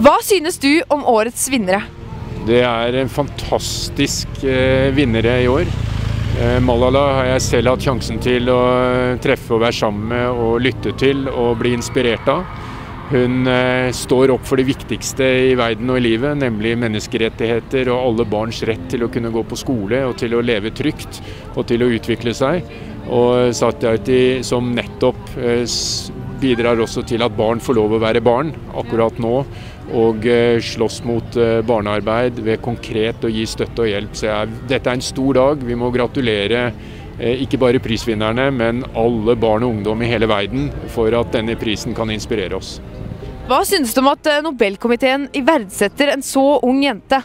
Hva synes du om årets vinnere? Det er en fantastisk eh, vinnere i år. Eh, Malala har jeg selv hatt sjansen til å treffe og være sammen med og lytte til og bli inspirert av. Hun eh, står opp for det viktigste i verden og i livet, nemlig menneskerettigheter og alle barns rett til å kunne gå på skole og til å leve trygt og til å utvikle seg. Og Satyati som nettopp bidrar også til at barn får lov å være barn akkurat nå. Og eh, slåss mot eh, barnearbeid ved konkret å gi støtte og hjelp. Så jeg, dette er en stor dag. Vi må gratulere eh, ikke bare prisvinnerne, men alle barn og ungdom i hele verden for at denne prisen kan inspirere oss. Hva synes du om at Nobelkomiteen iverdsetter en så ung jente?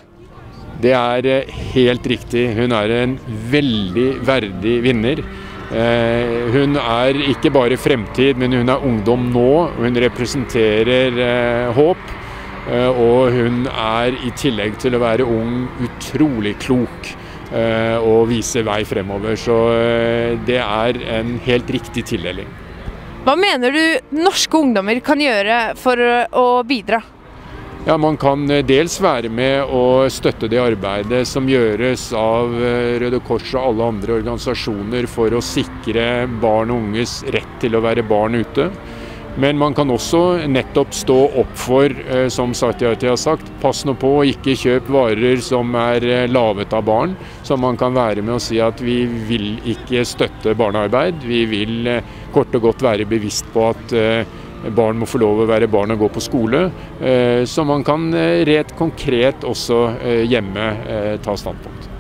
Det er helt riktig. Hun er en veldig verdig vinner. Eh, Hun er ikke bare fremtid, men hun er ungdom nå. Hun representerer eh, håp. Eh, Og hun er i tillegg til å være ung utrolig klok og viser vei fremover. Så det er en helt riktig tildeling. Hva mener du norske ungdommer kan gjøre for å bidra? Ja, Man kan eh, dels være med og støtte det arbeidet som gjøres av eh, Røde Kors og alle andre organisasjoner for å sikre barn og unges rett til å være barn ute. Men man kan også nettopp stå opp for, eh, som Satyati har sagt, pass nå på, å ikke kjøp varer som er laget av barn. Så man kan være med og si at vi vil ikke støtte barnearbeid. Vi vil kort og godt være bevisst på at barn må få lov å være barn og gå på skole. eh, Så man kan eh, rett konkret også eh, hjemme ta standpunkt.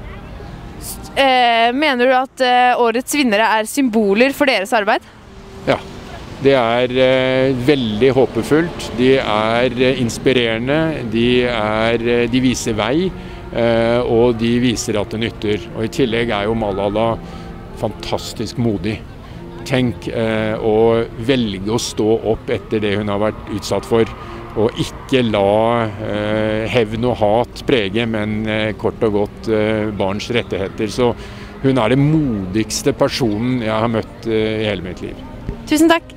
Mener du at årets vinnere er symboler for deres arbeid? Ja. Det er eh, veldig håpefullt. De er eh, inspirerende. De, er, de viser vei. eh, og de viser at det nytter. Og I tillegg er jo Malala fantastisk modig. Tenk eh, å velge å stå opp etter det hun har vært utsatt for. Og ikke la eh, hevn og hat prege, men eh, kort og godt barns rettigheter. Så hun er den modigste personen jeg har møtt i hele mitt liv. Tusen takk.